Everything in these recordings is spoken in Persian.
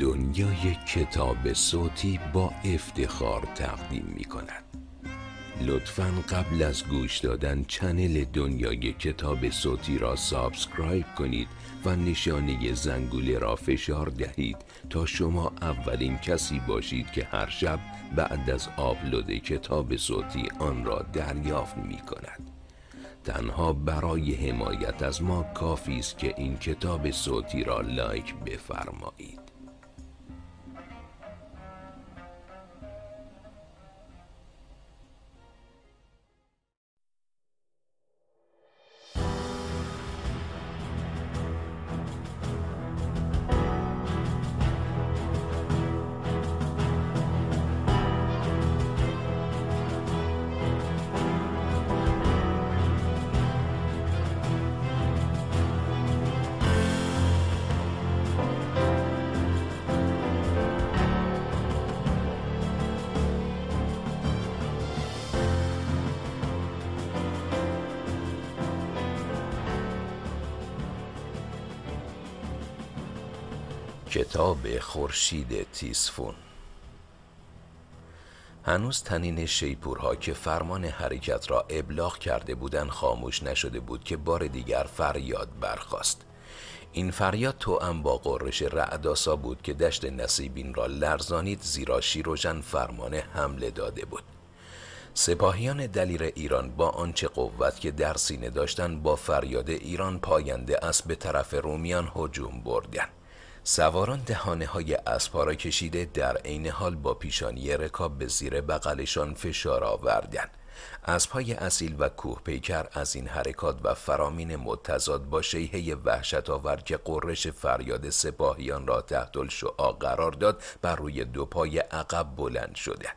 دنیای کتاب صوتی با افتخار تقدیم می کند لطفا قبل از گوش دادن channel دنیای کتاب صوتی را subscribe کنید و نشانه زنگوله را فشار دهید تا شما اولین کسی باشید که هر شب بعد از آپلود کتاب صوتی آن را دریافت می کند تنها برای حمایت از ما کافی است که این کتاب صوتی را لایک بفرمایید. کتاب خورشید تیسفون هنوز تنین شیپورها که فرمان حرکت را ابلاغ کرده بودند خاموش نشده بود که بار دیگر فریاد برخاست. این فریاد تو هم با قررش رعداسا بود که دشت نصیبین را لرزانید زیرا شیروژن فرمان حمله داده بود. سپاهیان دلیر ایران با آنچه قوت که در سینه داشتند با فریاد ایران پاینده اسب به طرف رومیان هجوم بردند. سواران دهانه های اسبها را کشیده در عین حال با پیشانی رکاب به زیر بغلشان فشار آوردند. اسبهای اصیل و کوه پیکر از این حرکات و فرامین متضاد با شیهه وحشت آور که قررش فریاد سپاهیان را تحت الشعا قرار داد بر روی دو پای عقب بلند شده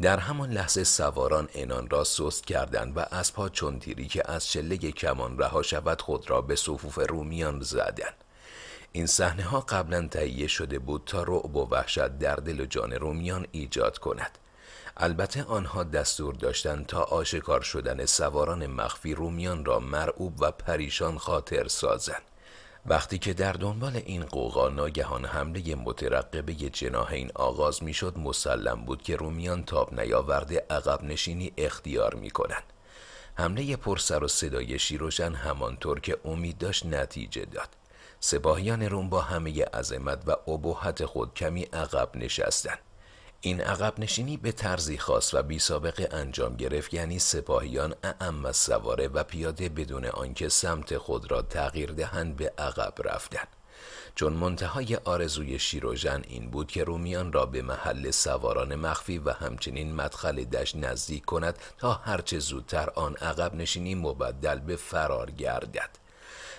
در همان لحظه سواران انان را سست کردند و اسبها چون تیری که از چله کمان رها شود خود را به صفوف رومیان زدند. این صحنه ها قبلا تهیه شده بود تا رعب و وحشت در دل و جان رومیان ایجاد کند. البته آنها دستور داشتند تا آشکار شدن سواران مخفی رومیان را مرعوب و پریشان خاطر سازند. وقتی که در دنبال این قوقا ناگهان حمله مترقبه جناحین آغاز می‌شد مسلم بود که رومیان تاب نیاورده عقب نشینی اختیار می کنند. حمله پرسر و صدای شیروشن همانطور که امید داشت نتیجه داد. سپاهیان روم با همه عظمت و ابهت خود کمی عقب نشستند. این عقب نشینی به طرزی خاص و بی سابقه انجام گرفت یعنی سپاهیان اعم از سواره و پیاده بدون آنکه سمت خود را تغییر دهند به عقب رفتند. چون منتهای آرزوی شیروژن این بود که رومیان را به محل سواران مخفی و همچنین مدخل دشت نزدیک کند تا هرچه زودتر آن عقب نشینی مبدل به فرار گردد.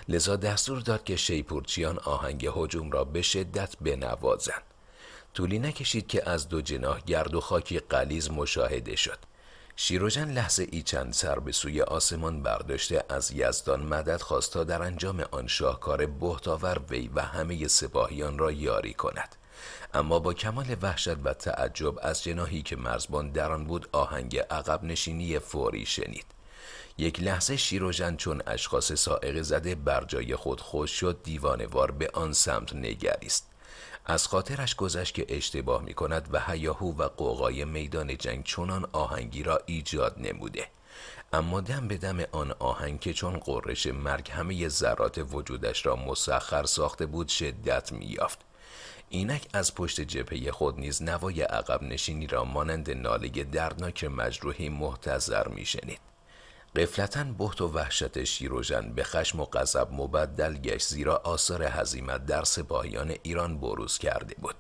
لذا دستور داد که شیپورچیان آهنگ هجوم را به شدت بنوازند. طولی نکشید که از دو جناح گرد و خاکی قلیز مشاهده شد. شیروژن لحظه ای چند سر به سوی آسمان برداشته از یزدان مدد خواست تا در انجام آن شاهکار بهتاور وی و همه سپاهیان را یاری کند. اما با کمال وحشت و تعجب از جناهی که مرزبان در آن بود آهنگ عقب نشینی فوری شنید. یک لحظه شیروژن چون اشخاص سائق زده بر جای خود خوش شد دیوانوار به آن سمت نگریست. از خاطرش گذشت که اشتباه می کند و هیاهو و قوقای میدان جنگ چونان آهنگی را ایجاد نموده. اما دم به دم آن آهنگ که چون قررش مرگ همه ذرات وجودش را مسخر ساخته بود شدت یافت اینک از پشت جبهه خود نیز نوای عقب نشینی را مانند ناله دردناک مجروحی محتضر میشنید. قفلتا بحت و وحشت شیروژن به خشم و غضب مبدل گشت زیرا آثار هزیمت در سپاهیان ایران بروز کرده بود.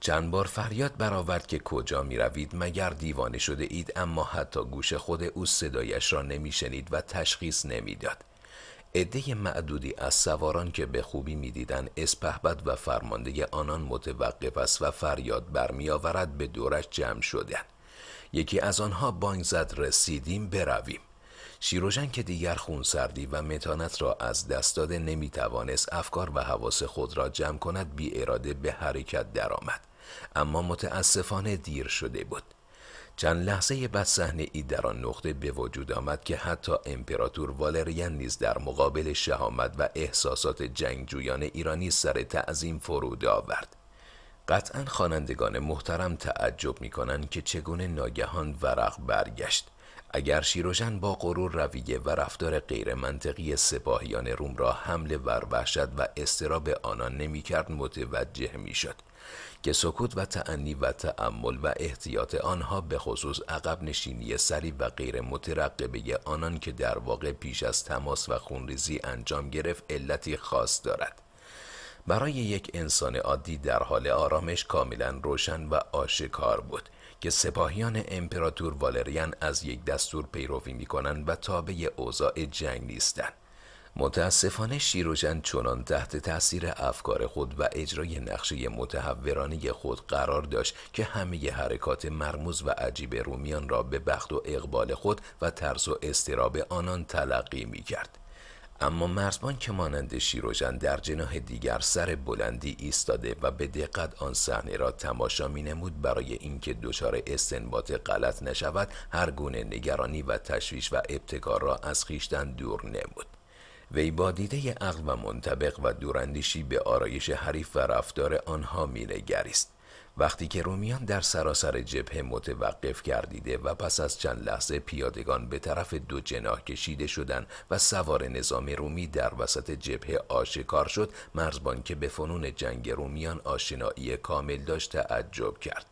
چند بار فریاد برآورد که کجا می روید مگر دیوانه شده اید اما حتی گوش خود او صدایش را نمی شنید و تشخیص نمی‌داد. عده معدودی از سواران که به خوبی می‌دیدند اسپهبد و فرمانده آنان متوقف است و فریاد برمیآورد به دورش جمع شدند یکی از آنها بانگ زد رسیدیم برویم. شیروژن که دیگر خونسردی و متانت را از دست داده نمی‌توانست افکار و حواس خود را جمع کند بی اراده به حرکت درآمد. اما متاسفانه دیر شده بود. چند لحظه بعد صحنه ای در آن نقطه به وجود آمد که حتی امپراتور والریان نیز در مقابل شهامت و احساسات جنگجویان ایرانی سر تعظیم فرود آورد. قطعا خوانندگان محترم تعجب می کنند که چگونه ناگهان ورق برگشت. اگر شیروژن با غرور رویه و رفتار غیر منطقی سپاهیان روم را حمله ور وحشت و استراب آنان نمی‌کرد متوجه می‌شد که سکوت و تعنی و تأمل و احتیاط آنها به خصوص عقب نشینی سری و غیر مترقبه آنان که در واقع پیش از تماس و خونریزی انجام گرفت علتی خاص دارد. برای یک انسان عادی در حال آرامش کاملا روشن و آشکار بود. که سپاهیان امپراتور والریان از یک دستور پیروی می کنند و تابع اوضاع جنگ نیستند. متاسفانه شیروژن چنان تحت تاثیر افکار خود و اجرای نقشه متحورانه خود قرار داشت که همه حرکات مرموز و عجیب رومیان را به بخت و اقبال خود و طرز و استراب آنان تلقی می کرد. اما مرزبان که مانند شیروژن در جناح دیگر سر بلندی ایستاده و به دقت آن صحنه را تماشا می نمود برای اینکه دچار استنباط غلط نشود هر گونه نگرانی و تشویش و ابتکار را از خیشتن دور نمود. وی با دیده عقل و منطبق و دوراندیشی به آرایش حریف و رفتار آنها مینگریست. وقتی که رومیان در سراسر جبهه متوقف گردیده و پس از چند لحظه پیادگان به طرف دو جناح کشیده شدند و سوار نظام رومی در وسط جبهه آشکار شد مرزبان که به فنون جنگ رومیان آشنایی کامل داشت تعجب کرد.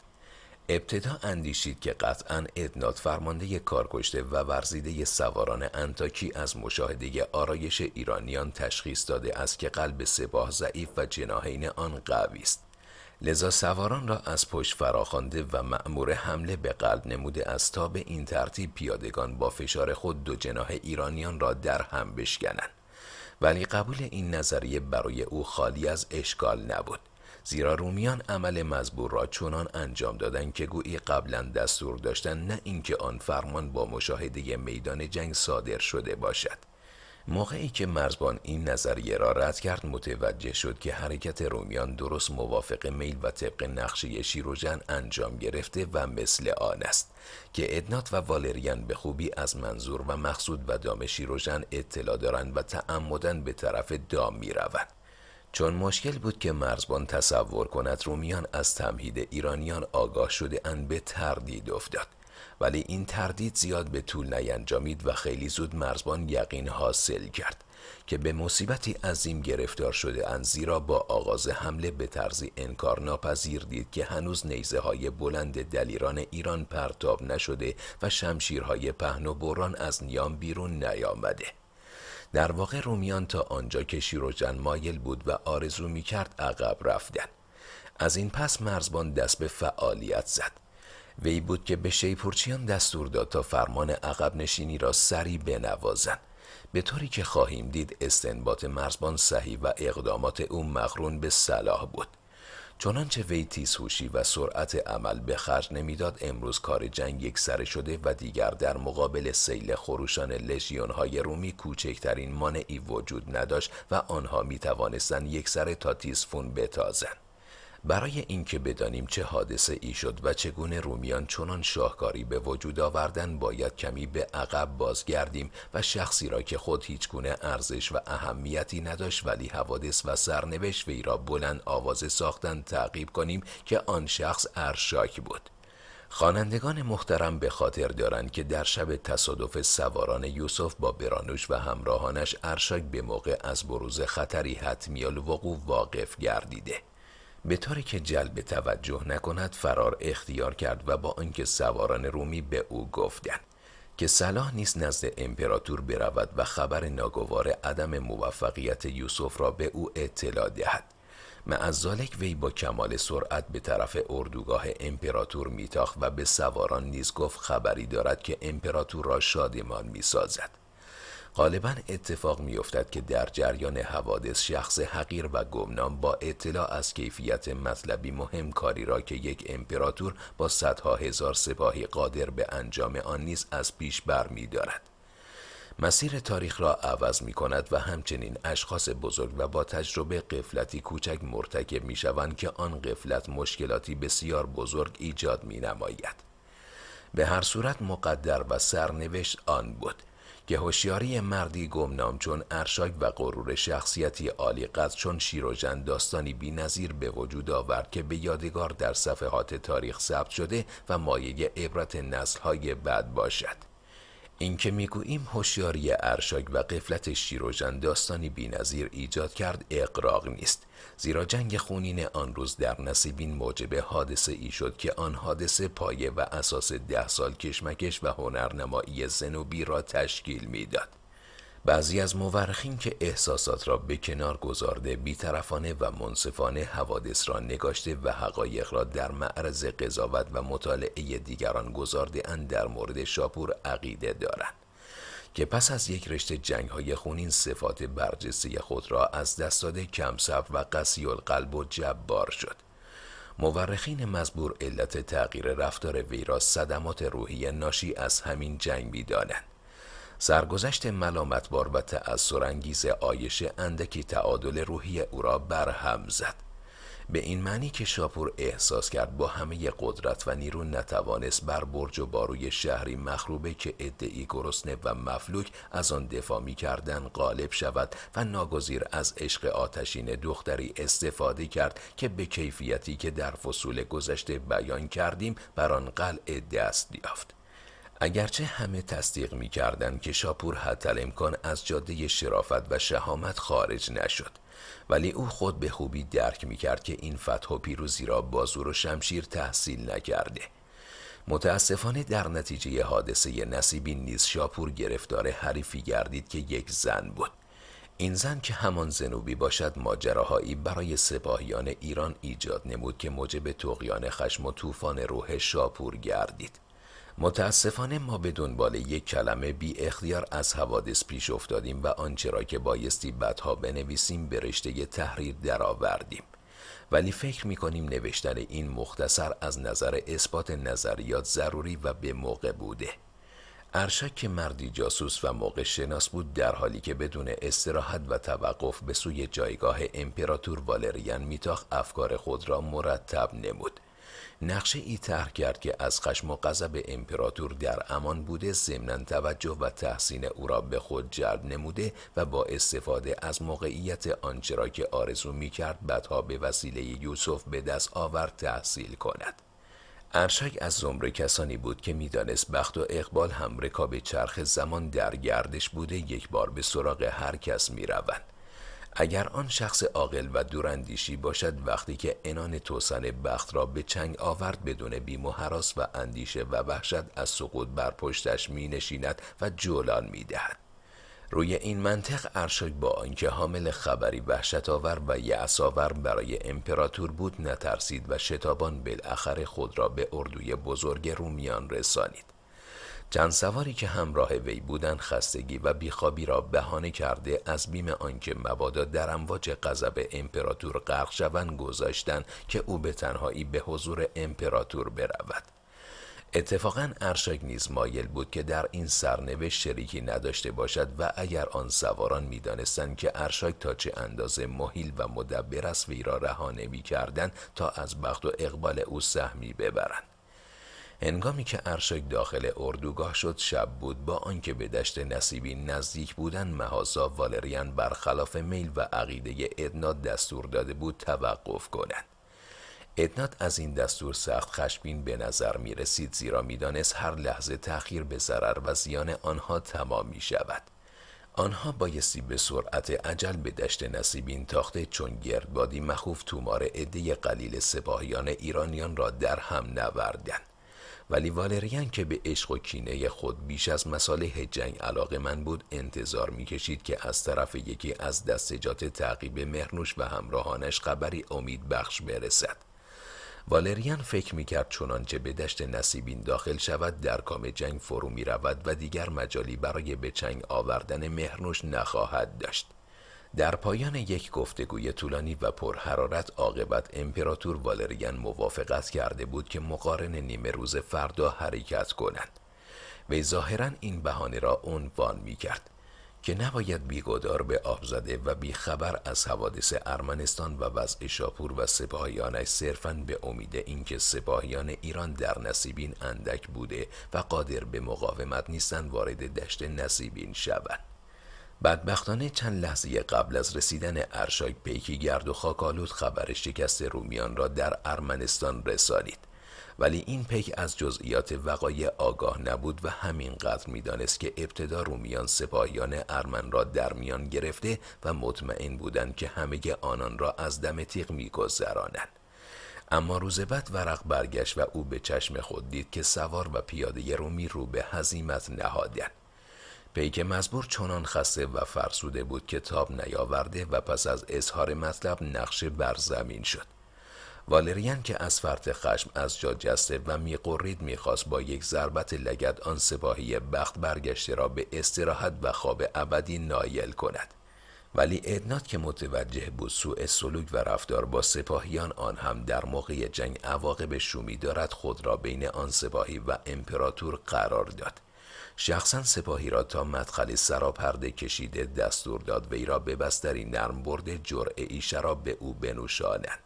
ابتدا اندیشید که قطعا ادنات فرمانده کارکشته و ورزیده سواران انتاکی از مشاهده آرایش ایرانیان تشخیص داده است که قلب سپاه ضعیف و جناحین آن قوی است. لذا سواران را از پشت فراخوانده و مأمور حمله به قلب نموده از تا به این ترتیب پیادگان با فشار خود دو جناح ایرانیان را در هم بشکنند. ولی قبول این نظریه برای او خالی از اشکال نبود. زیرا رومیان عمل مزبور را چنان انجام دادند که گویی قبلا دستور داشتند نه اینکه آن فرمان با مشاهده میدان جنگ صادر شده باشد. موقعی که مرزبان این نظریه را رد کرد متوجه شد که حرکت رومیان درست موافق میل و طبق نقشه شیروژن انجام گرفته و مثل آن است که ادنات و والریان به خوبی از منظور و مقصود و دام شیروژن اطلاع دارند و تعمدن به طرف دام می روند. چون مشکل بود که مرزبان تصور کند رومیان از تمهید ایرانیان آگاه شده ان به تردید افتاد ولی این تردید زیاد به طول نینجامید و خیلی زود مرزبان یقین حاصل کرد که به مصیبتی عظیم گرفتار شده ان زیرا با آغاز حمله به طرزی انکار ناپذیر دید که هنوز نیزه های بلند دلیران ایران پرتاب نشده و شمشیرهای پهن و بران از نیام بیرون نیامده. در واقع رومیان تا آنجا که شیروجن مایل بود و آرزو می کرد عقب رفتن. از این پس مرزبان دست به فعالیت زد. وی بود که به شیپورچیان دستور داد تا فرمان عقب نشینی را سری بنوازند. به طوری که خواهیم دید استنباط مرزبان صحیح و اقدامات او مقرون به صلاح بود. چنانچه وی تیزهوشی و سرعت عمل به خرج نمی‌داد امروز کار جنگ یک سره شده و دیگر در مقابل سیل خروشان لژیون های رومی کوچکترین مانعی وجود نداشت و آنها می توانستند یک سره تا تیزفون بتازند. برای اینکه بدانیم چه حادثه ای شد و چگونه رومیان چنان شاهکاری به وجود آوردن باید کمی به عقب بازگردیم و شخصی را که خود هیچ گونه ارزش و اهمیتی نداشت ولی حوادث و سرنوشت وی را بلند آواز ساختن تعقیب کنیم که آن شخص ارشاک بود. خوانندگان محترم به خاطر دارند که در شب تصادف سواران یوسف با برانوش و همراهانش ارشاک به موقع از بروز خطری حتمی الوقوع واقف گردیده. به طوری که جلب توجه نکند فرار اختیار کرد و با آنکه سواران رومی به او گفتند که صلاح نیست نزد امپراتور برود و خبر ناگوار عدم موفقیت یوسف را به او اطلاع دهد. معزالک وی با کمال سرعت به طرف اردوگاه امپراتور میتاخت و به سواران نیز گفت خبری دارد که امپراتور را شادمان می‌سازد. غالبا اتفاق میافتد که در جریان حوادث شخص حقیر و گمنام با اطلاع از کیفیت مطلبی مهم کاری را که یک امپراتور با صدها هزار سپاهی قادر به انجام آن نیز از پیش بر می دارد. مسیر تاریخ را عوض می کند و همچنین اشخاص بزرگ و با تجربه قفلتی کوچک مرتکب می شوند که آن قفلت مشکلاتی بسیار بزرگ ایجاد می نماید. به هر صورت مقدر و سرنوشت آن بود که هوشیاری مردی گمنام چون ارشاک و غرور شخصیتی عالی قدر چون شیروژن داستانی بینظیر به وجود آورد که به یادگار در صفحات تاریخ ثبت شده و مایه عبرت نسلهای بعد باشد. این که می‌گوییم هوشیاری ارشاک و قفلت شیروژن داستانی بینظیر ایجاد کرد اقراق نیست زیرا جنگ خونین آن روز در نصیبین موجب حادثه ای شد که آن حادثه پایه و اساس ده سال کشمکش و هنرنمایی زنوبی را تشکیل می‌داد. بعضی از مورخین که احساسات را به کنار گذارده بیطرفانه و منصفانه حوادث را نگاشته و حقایق را در معرض قضاوت و مطالعه دیگران گذارده اند در مورد شاپور عقیده دارند. که پس از یک رشته جنگ های خونین صفات برجسته خود را از دست داده کم و قسی القلب و جبار شد مورخین مزبور علت تغییر رفتار وی را صدمات روحی ناشی از همین جنگ می‌دانند سرگذشت ملامتبار و تأثرانگیز آیشه اندکی تعادل روحی او را برهم زد. به این معنی که شاپور احساس کرد با همه قدرت و نیرو نتوانست بر برج و باروی شهری مخروبه که ادعی گرسنه و مفلوک از آن دفاع می کردن غالب شود و ناگزیر از عشق آتشین دختری استفاده کرد که به کیفیتی که در فصول گذشته بیان کردیم بر آن قلعه دست یافت. اگرچه همه تصدیق می کردن که شاپور حتی امکان از جاده شرافت و شهامت خارج نشد ولی او خود به خوبی درک می کرد که این فتح و پیروزی را با زور و شمشیر تحصیل نکرده. متاسفانه در نتیجه حادثه نصیبی نیز شاپور گرفتار حریفی گردید که یک زن بود. این زن که همان زنوبی باشد ماجراهایی برای سپاهیان ایران ایجاد نمود که موجب تقیان خشم و طوفان روح شاپور گردید. متاسفانه ما به دنبال یک کلمه بی اختیار از حوادث پیش افتادیم و آنچه را که بایستی بدها بنویسیم به رشته تحریر درآوردیم. ولی فکر می کنیم نوشتن این مختصر از نظر اثبات نظریات ضروری و به موقع بوده. ارشک که مردی جاسوس و موقع شناس بود در حالی که بدون استراحت و توقف به سوی جایگاه امپراتور والریان میتاخ افکار خود را مرتب نمود. نقشه ای طرح کرد که از خشم و غضب امپراتور در امان بوده ضمنا توجه و تحسین او را به خود جلب نموده و با استفاده از موقعیت آنچه را که آرزو می کرد بعدها به وسیله یوسف به دست آورد تحصیل کند ارشک از زمره کسانی بود که می‌دانست بخت و اقبال هم رکاب چرخ زمان در گردش بوده یک بار به سراغ هر کس می روند. اگر آن شخص عاقل و دوراندیشی باشد وقتی که انان توسن بخت را به چنگ آورد بدون بیم و حراس و اندیشه و وحشت از سقوط بر پشتش می نشیند و جولان می دهد. روی این منطق ارشد با آنکه حامل خبری وحشت آور و یعصاور برای امپراتور بود نترسید و شتابان بالاخره خود را به اردوی بزرگ رومیان رسانید چند سواری که همراه وی بودند خستگی و بیخوابی را بهانه کرده از بیم آنکه مبادا در امواج غضب امپراتور غرق شوند گذاشتند که او به تنهایی به حضور امپراتور برود. اتفاقا ارشاک نیز مایل بود که در این سرنوشت شریکی نداشته باشد و اگر آن سواران می‌دانستند که ارشاک تا چه اندازه محیل و مدبر است وی را رها نمی‌کردند تا از بخت و اقبال او سهمی ببرند. هنگامی که ارشک داخل اردوگاه شد شب بود. با آنکه به دشت نصیبی نزدیک بودن مهازا والریان برخلاف میل و عقیده ادنات دستور داده بود توقف کنند. ادنات از این دستور سخت خشبین به نظر می رسید زیرا می‌دانست هر لحظه تأخیر به ضرر و زیان آنها تمام می شود آنها بایستی به سرعت عجل به دشت نصیبین تاخته چون گردبادی مخوف تومار عده قلیل سپاهیان ایرانیان را در هم نوردند. ولی والریان که به عشق و کینه خود بیش از مصالح جنگ علاقه من بود انتظار می‌کشید که از طرف یکی از دستجات تعقیب مهرنوش و همراهانش خبری امید بخش برسد والریان فکر می‌کرد چنانچه به دشت نصیبین داخل شود در کام جنگ فرو می رود و دیگر مجالی برای به چنگ آوردن مهرنوش نخواهد داشت. در پایان یک گفتگوی طولانی و پرحرارت عاقبت امپراتور والریان موافقت کرده بود که مقارن نیمه روز فردا حرکت کنند. وی ظاهرا این بهانه را عنوان می کرد. که نباید بیگدار به آب زده و بیخبر از حوادث ارمنستان و وضع شاپور و سپاهیانش صرفا به امید اینکه سپاهیان ایران در نصیبین اندک بوده و قادر به مقاومت نیستند وارد دشت نصیبین شوند بدبختانه چند لحظه قبل از رسیدن ارشاک پیکی گرد و خاکالود خبر شکست رومیان را در ارمنستان رسانید. ولی این پیک از جزئیات وقایع آگاه نبود و همینقدر می‌دانست که ابتدا رومیان سپاهیان ارمن را در میان گرفته و مطمئن بودند که همه آنان را از دم تیغ میگذرانند اما روز بعد ورق برگشت و او به چشم خود دید که سوار و پیاده رومی رو به هزیمت نهادند. پیک مزبور چنان خسته و فرسوده بود که تاب نیاورده و پس از اظهار مطلب نقشه بر زمین شد. والریان که از فرط خشم از جا جسته و میقرید می‌خواست با یک ضربت لگد آن سپاهی بخت برگشته را به استراحت و خواب ابدی نایل کند. ولی ادنات که متوجه بود سوء سلوک و رفتار با سپاهیان آن هم در موقع جنگ عواقب شومی دارد خود را بین آن سپاهی و امپراتور قرار داد. شخصا سپاهی را تا مدخل سراپرده کشیده دستور داد وی را به بستری نرم برده جرعه ای شراب به او بنوشانند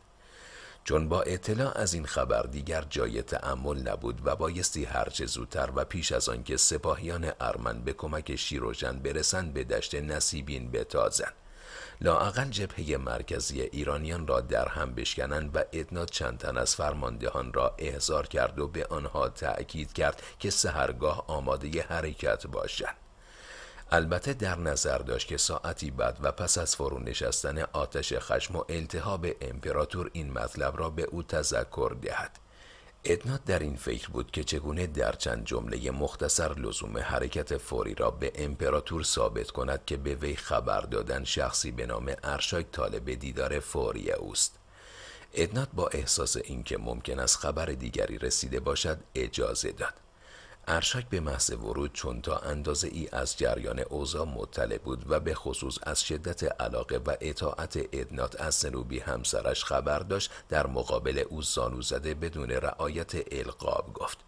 چون با اطلاع از این خبر دیگر جای تعمل نبود و بایستی هرچه زودتر و پیش از آنکه سپاهیان ارمن به کمک شیروژن برسند به دشت نصیبین بتازند. لااقل جبهه مرکزی ایرانیان را در هم بشکنند و ادنات چند تن از فرماندهان را احضار کرد و به آنها تأکید کرد که سهرگاه آماده حرکت باشند البته در نظر داشت که ساعتی بعد و پس از فرو نشستن آتش خشم و التهاب امپراتور این مطلب را به او تذکر دهد. ادنات در این فکر بود که چگونه در چند جمله مختصر لزوم حرکت فوری را به امپراتور ثابت کند که به وی خبر دادن شخصی به نام ارشاک طالب دیدار فوری اوست. ادنات با احساس اینکه ممکن است خبر دیگری رسیده باشد اجازه داد. ارشک به محض ورود چون تا اندازه ای از جریان اوضاع مطلع بود و به خصوص از شدت علاقه و اطاعت ادنات از سنوبی همسرش خبر داشت در مقابل او زانو زده بدون رعایت القاب گفت.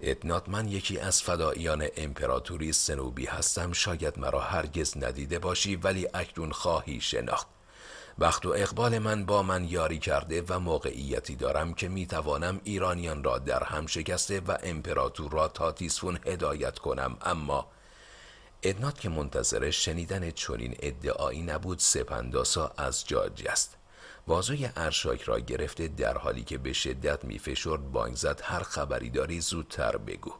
ادنات من یکی از فداییان امپراتوری سنوبی هستم شاید مرا هرگز ندیده باشی ولی اکنون خواهی شناخت. وقت و اقبال من با من یاری کرده و موقعیتی دارم که می توانم ایرانیان را در هم شکسته و امپراتور را تا تیسفون هدایت کنم. اما ادنات که منتظر شنیدن چنین ادعایی نبود سپنداسا از جا جست بازوی ارشاک را گرفته در حالی که به شدت میفشرد بانگ زد هر خبری داری زودتر بگو.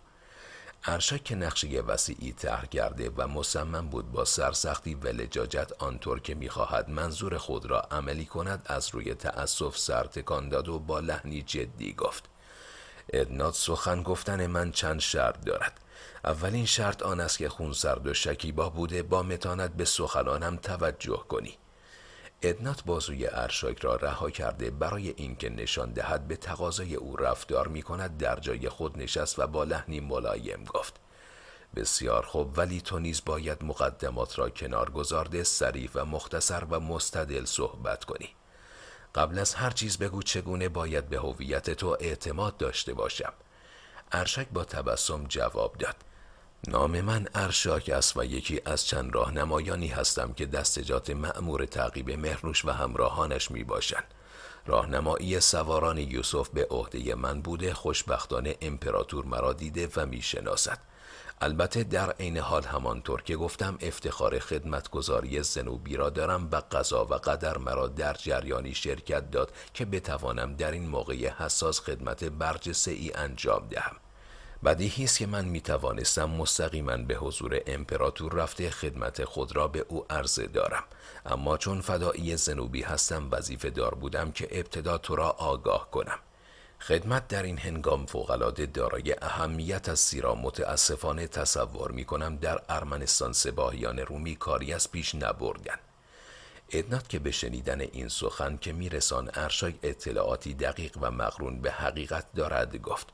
ارشک که نقشه وسیعی طرح کرده و مصمم بود با سرسختی و لجاجت آنطور که می‌خواهد منظور خود را عملی کند از روی تأسف سرتکان داد و با لحنی جدی گفت ادنات سخن گفتن من چند شرط دارد. اولین شرط آن است که خونسرد و شکیبا بوده با متانت به سخنانم توجه کنی. ادنات بازوی ارشاک را رها کرده برای اینکه نشان دهد به تقاضای او رفتار می کند در جای خود نشست و با لحنی ملایم گفت. بسیار خوب ولی تو نیز باید مقدمات را کنار گذارده سریع و مختصر و مستدل صحبت کنی. قبل از هر چیز بگو چگونه باید به هویت تو اعتماد داشته باشم. ارشک با تبسم جواب داد. نام من ارشاک است و یکی از چند راهنمایانی هستم که دستجات معمور تعقیب مهرنوش و همراهانش می باشند. راهنمایی سواران یوسف به عهده من بوده خوشبختانه امپراتور مرا دیده و می شناسد. البته در عین حال همانطور که گفتم افتخار خدمتگذاری زنوبی را دارم و قضا و قدر مرا در جریانی شرکت داد که بتوانم در این موقع حساس خدمت برجسته ای انجام دهم. بدیهی است که من می توانستم مستقیما به حضور امپراتور رفته خدمت خود را به او عرضه دارم. اما چون فدایی زنوبی هستم وظیفه دار بودم که ابتدا تو را آگاه کنم. خدمت در این هنگام فوقالعاده دارای اهمیت از زیرا متاسفانه تصور می کنم در ارمنستان سپاهیان رومی کاری از پیش نبردن. ادنات که به شنیدن این سخن که میرسان ارشاک اطلاعاتی دقیق و مقرون به حقیقت دارد گفت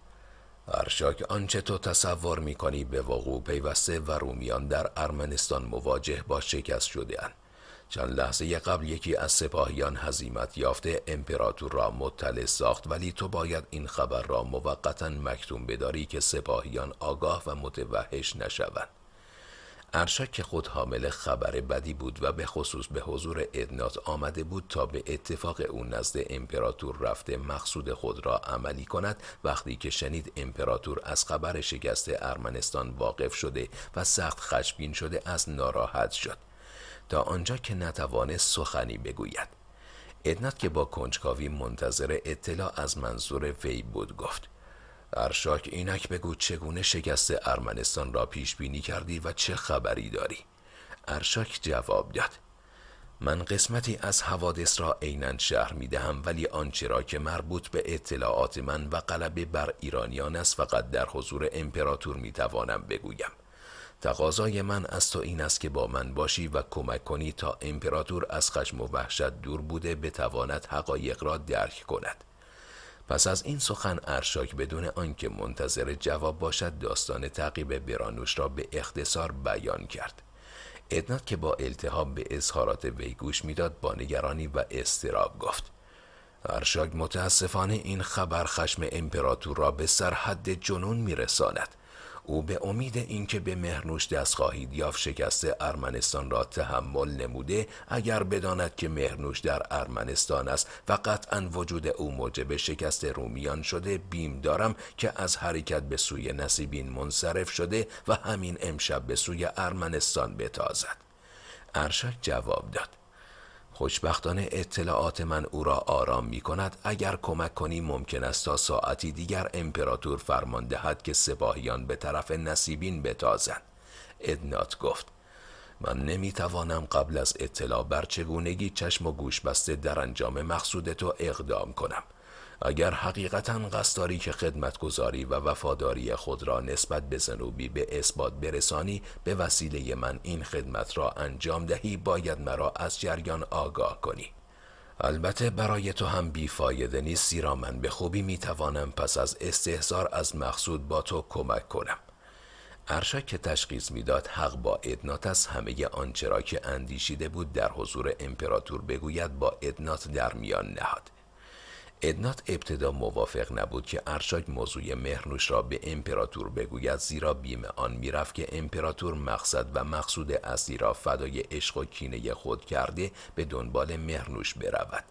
ارشاک آنچه تو تصور می‌کنی به وقوع پیوسته و رومیان در ارمنستان مواجه با شکست شده اند. چند لحظه قبل یکی از سپاهیان هزیمت یافته امپراتور را مطلع ساخت ولی تو باید این خبر را موقتا مکتوم بداری که سپاهیان آگاه و متوحش نشوند ارشک که خود حامل خبر بدی بود و به خصوص به حضور ادنات آمده بود تا به اتفاق او نزد امپراتور رفته مقصود خود را عملی کند وقتی که شنید امپراتور از خبر شکست ارمنستان واقف شده و سخت خشمگین شده از ناراحت شد. تا آنجا که نتوانست سخنی بگوید. ادنات که با کنجکاوی منتظر اطلاع از منظور وی بود گفت. ارشاک اینک بگو چگونه شکست ارمنستان را پیش بینی کردی و چه خبری داری؟ ارشاک جواب داد. من قسمتی از حوادث را عینا شهر می دهم ولی آنچه را که مربوط به اطلاعات من و غلبه بر ایرانیان است فقط در حضور امپراتور می توانم بگویم. تقاضای من از تو این است که با من باشی و کمک کنی تا امپراتور از خشم و وحشت دور بوده بتواند حقایق را درک کند. پس از این سخن ارشاک بدون آنکه منتظر جواب باشد داستان تعقیب برانوش را به اختصار بیان کرد. ادنات که با التهاب به اظهارات وی گوش می‌داد با نگرانی و استراب گفت ارشاک متاسفانه این خبر خشم امپراتور را به سرحد جنون میرساند. او به امید اینکه به مهرنوش دست خواهید یافت شکست ارمنستان را تحمل نموده. اگر بداند که مهرنوش در ارمنستان است و قطعا وجود او موجب شکست رومیان شده بیم دارم که از حرکت به سوی نصیبین منصرف شده و همین امشب به سوی ارمنستان بتازد. ارشک جواب داد. خوشبختانه اطلاعات من او را آرام می کند اگر کمک کنی ممکن است تا ساعتی دیگر امپراتور فرمان دهد که سپاهیان به طرف نصیبین بتازند. ادنات گفت من نمی توانم قبل از اطلاع بر چگونگی چشم و گوش بسته در انجام مقصود تو اقدام کنم. اگر حقیقتا قصداری که خدمتگذاری و وفاداری خود را نسبت به زنوبی به اثبات برسانی به وسیله من این خدمت را انجام دهی باید مرا از جریان آگاه کنی. البته برای تو هم بیفایده نیست زیرا من به خوبی می‌توانم پس از استحضار از مقصود با تو کمک کنم. ارشک که تشخیص می‌داد حق با ادنات از همه آنچه را که اندیشیده بود در حضور امپراتور بگوید با ادنات در میان نهاد. ادنات ابتدا موافق نبود که ارشاک موضوع مهرنوش را به امپراتور بگوید زیرا بیم آن می‌رفت که امپراتور مقصد و مقصود اصلی را فدای عشق و کینه خود کرده به دنبال مهرنوش برود.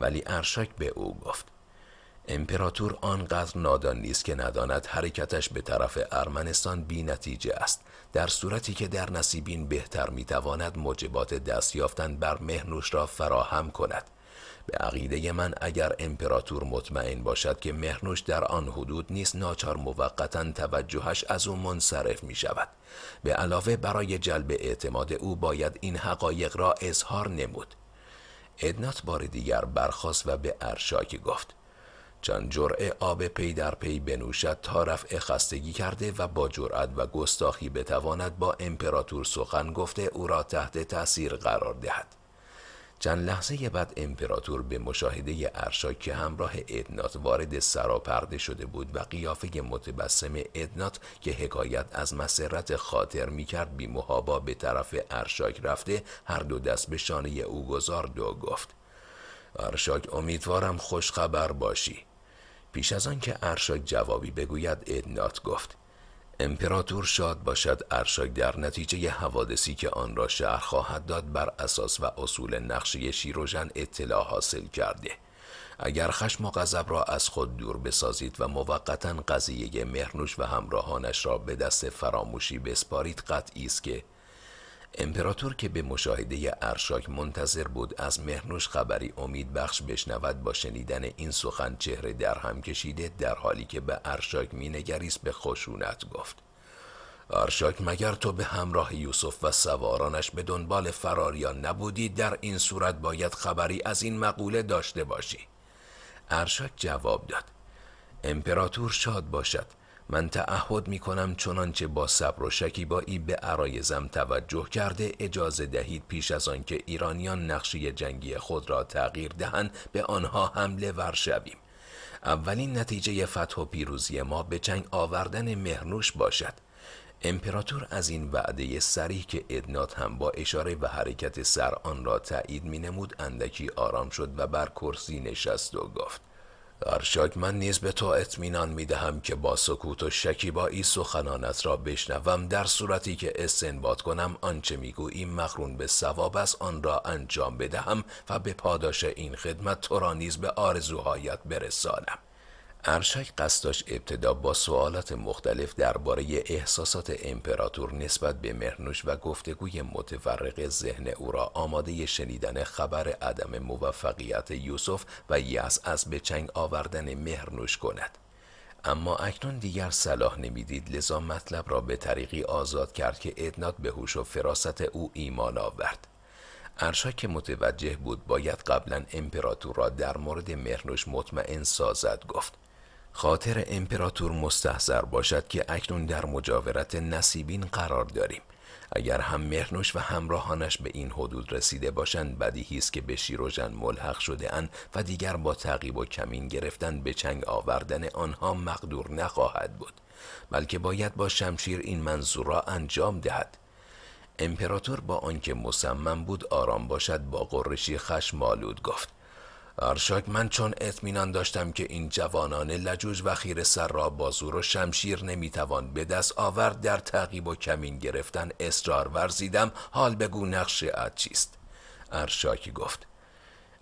ولی ارشاک به او گفت امپراتور آنقدر نادان نیست که نداند حرکتش به طرف ارمنستان بی نتیجه است. در صورتی که در نصیبین بهتر می‌تواند موجبات دست یافتن بر مهنوش را فراهم کند. به عقیده من اگر امپراتور مطمئن باشد که مهرنوش در آن حدود نیست ناچار موقتا توجهش از او منصرف می شود به علاوه برای جلب اعتماد او باید این حقایق را اظهار نمود. ادنات بار دیگر برخاست و به ارشاک گفت چند جرعه آب پی در پی بنوشد تا رفع خستگی کرده و با جرأت و گستاخی بتواند با امپراتور سخن گفته او را تحت تأثیر قرار دهد. چند لحظه بعد امپراتور به مشاهده ارشاک که همراه ادنات وارد سراپرده شده بود و قیافه متبسم ادنات که حکایت از مسرت خاطر می‌کرد بی محابا به طرف ارشاک رفته هر دو دست به شانه او گذارد و گفت ارشاک امیدوارم خوش خبر باشی. پیش از آن که ارشاک جوابی بگوید ادنات گفت امپراتور شاد باشد ارشاک در نتیجه حوادثی که آن را شهر خواهد داد بر اساس و اصول نقشه شیروژن اطلاع حاصل کرده. اگر خشم و غضب را از خود دور بسازید و موقتا قضیه مهرنوش و همراهانش را به دست فراموشی بسپارید قطعی است که امپراتور که به مشاهده ارشاک منتظر بود از مهرنوش خبری امید بخش بشنود با شنیدن این سخن چهره در هم کشیده در حالی که به ارشاک مینگریست به خشونت گفت. ارشاک مگر تو به همراه یوسف و سوارانش به دنبال فراریان نبودی؟ در این صورت باید خبری از این مقوله داشته باشی. ارشاک جواب داد. امپراتور شاد باشد. من تعهد می کنم چنانچه با صبر و شکیبایی به عرایزم توجه کرده اجازه دهید پیش از آنکه ایرانیان نقشه جنگی خود را تغییر دهند به آنها حمله ور شویم. اولین نتیجه فتح و پیروزی ما به جنگ آوردن مهرنوش باشد. امپراتور از این وعده سریح که ادنات هم با اشاره و حرکت سر آن را تایید می نمود اندکی آرام شد و بر کرسی نشست و گفت ارشاک من نیز به تو اطمینان می دهم که با سکوت و شکیبایی سخنانت را بشنوم. در صورتی که استنباط کنم آنچه می‌گویی مقرون به ثواب است آن را انجام بدهم و به پاداش این خدمت تو را نیز به آرزوهایت برسانم. ارشک قصد داشت ابتدا با سوالات مختلف درباره احساسات امپراتور نسبت به مهرنوش و گفتگوی متفرق ذهن او را آماده شنیدن خبر عدم موفقیت یوسف و از به چنگ آوردن مهرنوش کند. اما اکنون دیگر صلاح نمی‌دید لذا مطلب را به طریقی آزاد کرد که ادنات به هوش و فراست او ایمان آورد. ارشک متوجه بود باید قبلا امپراتور را در مورد مهرنوش مطمئن سازد گفت خاطر امپراتور مستحضر باشد که اکنون در مجاورت نصیبین قرار داریم. اگر هم مهرنوش و همراهانش به این حدود رسیده باشند بدیهی است که به شیروژن ملحق شده اند و دیگر با تعقیب و کمین گرفتن به چنگ آوردن آنها مقدور نخواهد بود. بلکه باید با شمشیر این منظور را انجام دهد. امپراتور با آنکه مصمم بود آرام باشد با قرشی خشم آلود گفت. آرشاک من چون اطمینان داشتم که این جوانان لجوج و خیر سر را با زور و شمشیر نمی‌توان به دست آورد در تعقیب و کمین گرفتن اصرار ورزیدم. حال بگو نقش ات چیست؟ ارشاکی گفت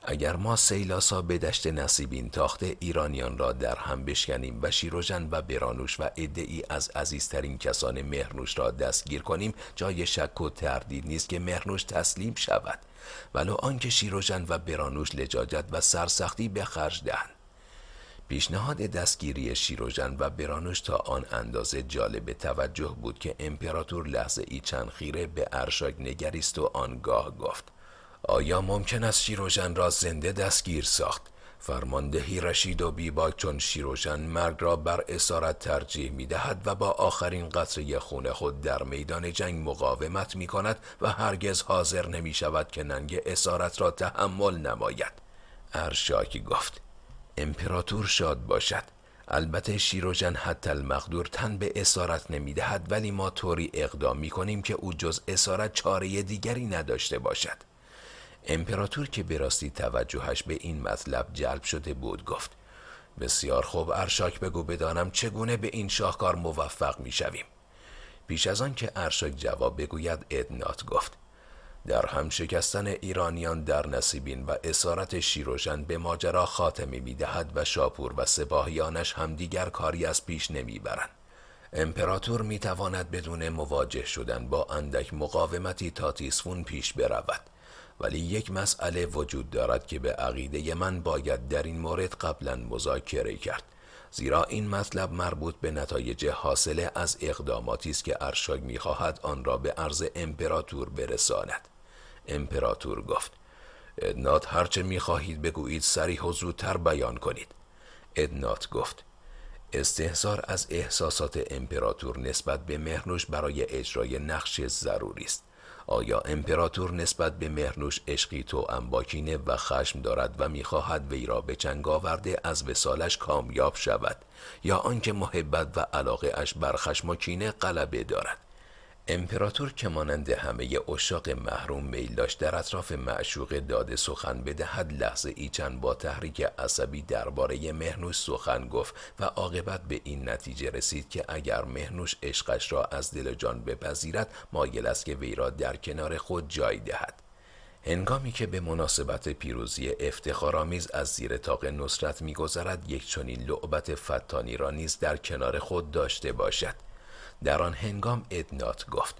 اگر ما سیلاسا به دشت نصیبین تاخته ایرانیان را در هم بشکنیم و شیروژن و برانوش و ادعی از عزیزترین کسان مهرنوش را دستگیر کنیم جای شک و تردید نیست که مهرنوش تسلیم شود. ولو آنکه شیروژن و برانوش لجاجت و سرسختی به خرج دهند. پیشنهاد دستگیری شیروژن و برانوش تا آن اندازه جالب توجه بود که امپراتور لحظه ای چند خیره به ارشاک نگریست و آنگاه گفت آیا ممکن است شیروژن را زنده دستگیر ساخت؟ فرماندهی رشید و بیباک چون شیروژن مرگ را بر اسارت ترجیح می دهد و با آخرین قطره خون خود در میدان جنگ مقاومت می کند و هرگز حاضر نمی شود که ننگ اسارت را تحمل نماید. ارشاکی گفت امپراتور شاد باشد. البته شیروژن حتی المقدور تن به اسارت نمی دهد ولی ما طوری اقدام می کنیم که او جز اسارت چاره دیگری نداشته باشد. امپراتور که به راستی توجهش به این مطلب جلب شده بود گفت بسیار خوب ارشاک بگو بدانم چگونه به این شاهکار موفق می شویم. پیش از آن که ارشاک جواب بگوید ادنات گفت در هم شکستن ایرانیان در نصیبین و اسارت شیروژن به ماجرا خاتمه می دهد و شاپور و سپاهیانش هم دیگر کاری از پیش نمی برند. امپراتور می تواند بدون مواجه شدن با اندک مقاومتی تا تیسفون پیش برود ولی یک مسئله وجود دارد که به عقیده من باید در این مورد قبلا مذاکره کرد. زیرا این مطلب مربوط به نتایج حاصله از اقداماتی است که ارشاگ می‌خواهد آن را به عرض امپراتور برساند. امپراتور گفت ادنات هرچه می‌خواهید بگویید سریح و زودتر بیان کنید. ادنات گفت استحصار از احساسات امپراتور نسبت به مهرنوش برای اجرای نقش ضروری است. آیا امپراتور نسبت به مهرنوش عشقی تو انباکینه و خشم دارد و می‌خواهد وی را به چنگ آورده از وسالش کامیاب شود؟ یا آنکه محبت و علاقه اش بر خشم و کینه غلبه دارد؟ امپراتور که مانند همه اشاق محروم میل داشت در اطراف معشوق داده سخن بدهد لحظه ای با تحریک عصبی درباره مهنوش سخن گفت و عاقبت به این نتیجه رسید که اگر مهنوش عشقش را از دل جان بپذیرد مایل است که وی را در کنار خود جای دهد. هنگامی که به مناسبت پیروزی افتخارآمیز از زیر تاق نصرت میگذرد یک چنین لعبت فتانی را نیز در کنار خود داشته باشد. در آن هنگام ادنات گفت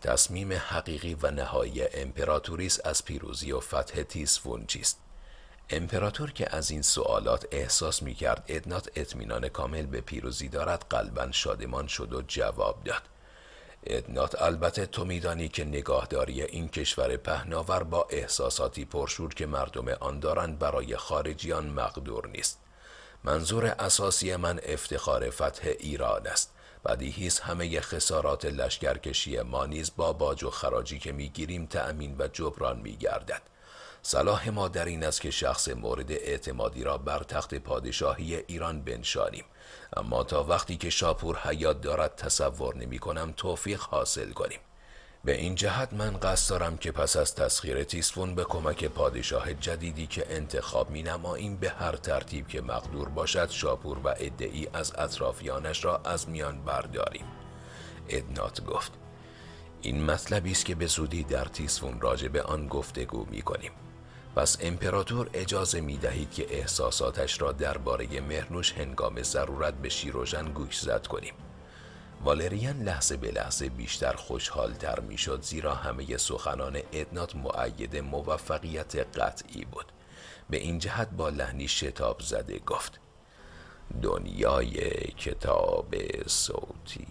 تصمیم حقیقی و نهایی امپراتوریس از پیروزی و فتح تیسفون چیست؟ امپراتور که از این سوالات احساس می کرد ادنات اطمینان کامل به پیروزی دارد قلبا شادمان شد و جواب داد. ادنات البته تو میدانی که نگاهداری این کشور پهناور با احساساتی پرشور که مردم آن دارند برای خارجیان مقدور نیست. منظور اساسی من افتخار فتح ایران است. بدیهی همه خسارات لشکرکشی ما نیز با باج و خراجی که می‌گیریم تأمین و جبران میگردد. صلاح ما در این است که شخص مورد اعتمادی را بر تخت پادشاهی ایران بنشانیم. اما تا وقتی که شاپور حیات دارد تصور نمی کنم توفیق حاصل کنیم. به این جهت من قصد دارم که پس از تسخیر تیسفون به کمک پادشاه جدیدی که انتخاب می نماییم به هر ترتیب که مقدور باشد شاپور و ادعی از اطرافیانش را از میان برداریم. ادنات گفت این مطلبی است که به زودی در تیسفون راجع به آن گفتگو می کنیم پس امپراتور اجازه می دهید که احساساتش را درباره مهرنوش هنگام ضرورت به شیروژن گوش زد کنیم. والریان لحظه به لحظه بیشتر خوشحال تر می شد زیرا همه سخنان ادنات معید موفقیت قطعی بود. به این جهت با لحنی شتاب زده گفت دنیای کتاب صوتی